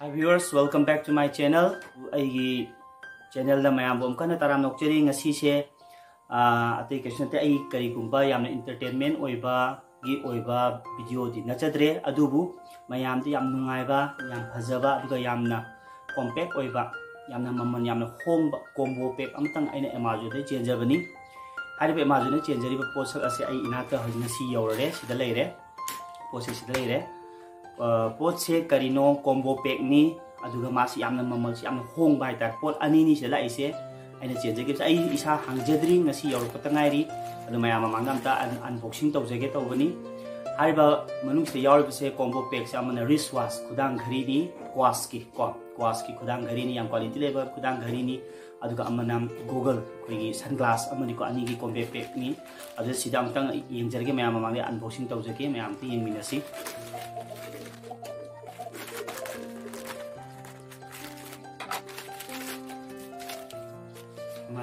Hi viewers welcome back to my channel channel मैं कन तराम नौचरी अतई कैसे नाते करीगुब इंटरटेनमेंट वीडियो नचद्रे मैम फजब कॉम्पैक्ट ममन होंब कॉम्बो पैक एमाजोद चेंजबनी एमाजोद चेंजरीब पोसक इनाक यौरें पोसक Eh, potse karino combo pack ni aduga masi amna mamal si hong bai tar pot ani ni sela ise ane che jege sai isa hang jedri ngasi yor patangai ri. Adu maya ma mangam ta an unboxing tau jege tau bani. Hai ba manung se yor se combo pack se amna wrist kudang ghari ni kwas ki ko kwas kudang ghari ni yang quality le kudang ghari ni. Aduga amna google koi gi sunglass amani ko ani gi combo pack ni. Adu sidang tang yeng jerge maya ma mangle unboxing tau jege maya am ti yeng minasi Thank you.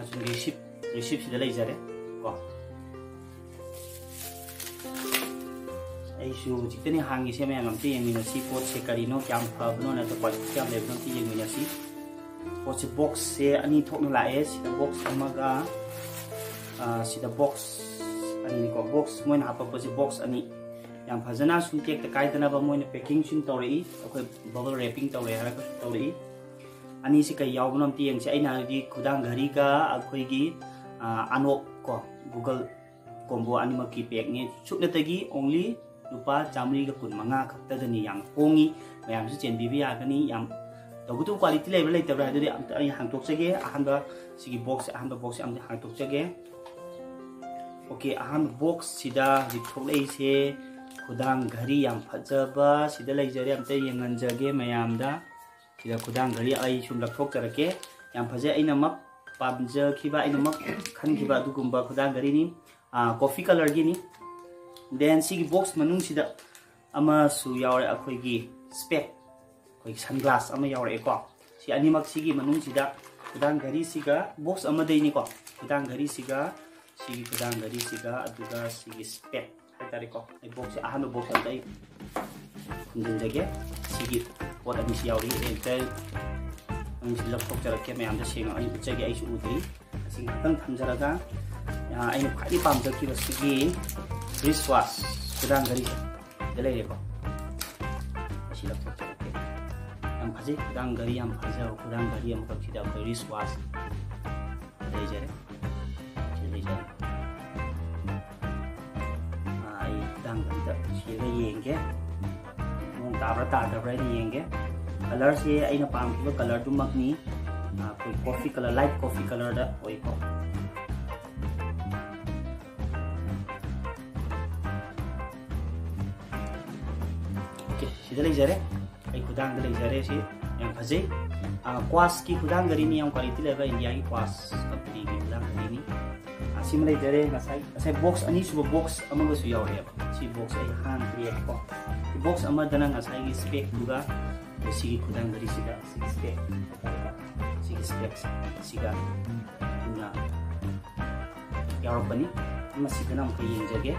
ꯑꯃꯁꯨꯡ ꯔꯤꯁꯤꯞ ꯔꯤꯁꯤꯞꯁꯤꯗ ꯂꯩꯖꯔꯦ ꯀꯣ ꯑꯩꯁꯨ ꯍꯧꯖꯤꯛꯇꯅꯤ ꯍꯥꯡꯉꯤꯁꯦ ꯃꯌꯥꯝ ꯑꯝꯇ ꯌꯦꯡꯃꯤꯟꯅꯁꯤ ꯄꯣꯠꯁꯦ ꯀꯔꯤꯅꯣ ꯀꯌꯥꯝ ꯐꯕꯅꯣ ꯅꯠꯇ꯭ꯔꯒ ꯀ꯭ꯋꯥꯂꯤꯇꯤ ꯀꯌꯥꯝ ꯂꯩꯕꯅꯣ ꯑꯝꯇ ꯌꯦꯡꯃꯤꯟꯅꯁꯤ ꯄꯣꯠꯁꯦ ꯕꯣꯛꯁꯁꯦ ꯑꯅꯤ ꯊꯣꯛꯅ ꯂꯥꯛꯑꯦ ꯁꯤꯗ ꯕꯣꯛꯁ ꯑꯃꯒ ꯁꯤꯗ ꯕꯣꯛꯁ ꯑꯅꯤꯀꯣ ꯕꯣꯛꯁ ꯃꯣꯏꯅ ꯍꯥꯞꯄꯛꯄꯁꯦ ꯕꯣꯛꯁ ꯑꯅꯤ ꯌꯥꯝ ꯐꯖꯅ ꯁꯨꯝ ꯇꯦꯛꯇ ꯀꯥꯏꯗꯅꯕ ꯃꯣꯏꯅ ꯄꯦꯛꯀꯤꯡ ꯁꯨꯝ ꯇꯧꯔꯛꯏ ꯑꯩꯈꯣꯏ ꯕꯕꯜ ꯔꯦꯄꯤꯡ ꯇꯧꯔꯦ ꯍꯥꯏꯔꯒꯁꯨ ꯇꯧꯔꯛꯏ ani si kai yau bunom tiyang si aina kudang gari ga akoi gi anok ko google kombo ani ma ki pek ngi chuk ne tagi only lupa jamri ga kun manga ka ta yang kongi ma yang si chen bibi ya ga yang ta butu quality level lai ta ra dori am ta ai hang tok sege ahan ba si gi box ahan ba box am ta hang tok sege Oke, ahan box sida di tok lai se kudang gari yang pajaba sida lai jari am ta yang anjage ma yang da kita kudang gali ai sum lakthok karake yang phaje ai namak pamja kiba ai namak khan kiba du gumba kudang gari ni coffee color gi gini then si box manung sida ama su yaure akhoi gi spec. Koi sunglass ama yaure ko si ani mak si gi manung sida kudang gari si ga box ama dei ni ko kudang gari si ga si gi kudang gari si ga aduga si gi spec. Hai tari ko ai box ahano box ta ai kundin jage kudang gari siga sigi kudang gari siga aduga sigi spec haitare ko ai box ahano box dai kunjin jage sigi pot ami si yaure ente ang sila ko jara ke me amda singa ai jage ai su udri sing tang thamjaraga ai khadi pam jaki sigi wristwatch kudang gari dalay ko sila po okay ang phaji kudang gari ang phaja kudang gari ang kapsida ko wristwatch dalay jare dalay jare ai kudang gari da sila yenge mong tabra tabra ni yenge color se aina pamkiba color dumakni कोई coffee colour light coffee colour दा ओइ को sida leijare ai khudang da leijare si yang phajai kwas ki khudang gari ni yang quality leba india ki kwas company ki khudang gari ni sim leijare ngasai asai box ani suba box amaga su yaw reba si box ai han create ko si box ama dana ngasai ki spec duga si khudang gari siga si spec si spec siga na yaropani masigana mkai yengjage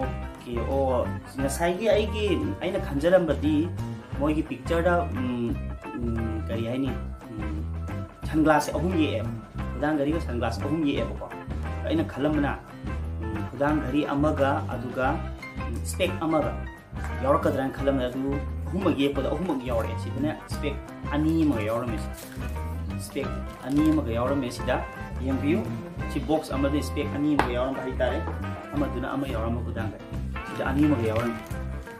okay O mau picture dah um, um, kari ini um, sunglass ahum ye em khudang gari sunglass ahum ye em ko aina khalam na khudang gari amaga aduga spec amaga yor ka dran khalam na du ahum ye pa ahum ye yor si dana spec ani ma yor me spec ani ma yor me view si box amade spec ani ma yor ma hari tare amaduna ama yor ma khudang gari si ani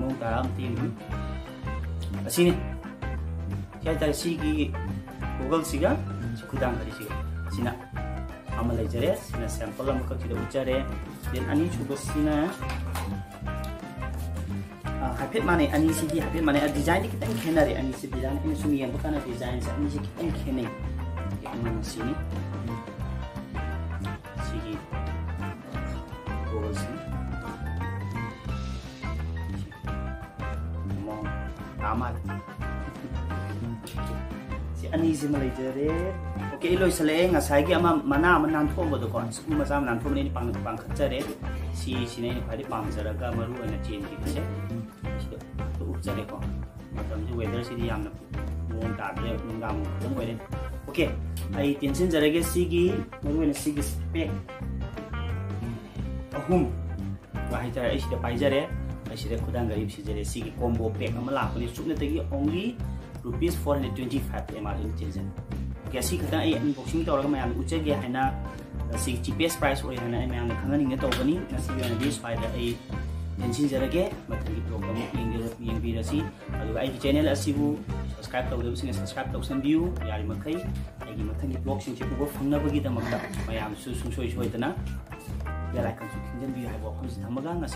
mau garam tiri sini saya dari sigi google siga si kudang dari siga sina. Amal aja ya sina sampel lah muka kita ujar ya. Dan ini juga sina. Ah, happy mana? Ani sigi happy mana? Ah, desain kita yang kena deh ani sigi dan ini sumi yang bukan desain sih ani kita yang kena. Yang mana sini sigi google sini. tama. Si anisi malay jere. Oke ilo isale nga saigi ama mana mana nanto bo dokon. Sukun masa nanto mene ni pang pang kacare. Si si nai ni pali pang jara ga maru ena cien ki se. Tu jare ko. Matam ju weather si di yam na. Mon ta de mon ga mon. Oke. Ai tension jare ge si gi maru ena si gi spek. Ahum. Wahai jare isi de pai jare. ai si de khudang garib si jare si gi combo pack ama la ko ni chuk na te gi only rupees 425 ml in chilzen ge si khata ai unboxing to ra ma yam uche ge haina si cheapest price oi hana ai ma yam khangani ne to bani na si ga this five ai ꯌꯦꯡꯁꯤꯟꯖꯔꯒꯦ ꯃꯊꯪꯒꯤ ꯕ꯭ꯂꯣꯛ ꯑꯃꯨꯛ ꯌꯦꯡꯕꯤꯔꯁꯤ ꯑꯗꯨꯒ ꯑꯩꯒꯤ ꯆꯦꯅꯦꯜ ꯑꯁꯤꯕꯨ ꯁꯕꯁꯀ꯭ꯔꯥꯏꯕ ꯇꯧꯗꯕꯁꯤꯡꯅ ꯁꯕꯁꯀ꯭ꯔꯥꯏꯕ ꯇꯧꯁꯟꯕꯤꯌꯨ ꯌꯥꯔꯤꯃꯈꯩ ꯑꯩꯒꯤ ꯃꯊꯪꯒꯤ ꯕ꯭ꯂꯣꯛꯁꯤꯡꯁꯤ ꯎꯕ ꯐꯪꯅꯕꯒꯤꯗꯃꯛꯇ ꯃꯌꯥꯝꯁꯨ ꯁꯨꯡꯁꯣꯏ ꯁꯣꯏꯗꯅ bell like so you can then you have all kinds of tamagang as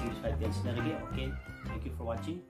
lagi. Oke, thank you for watching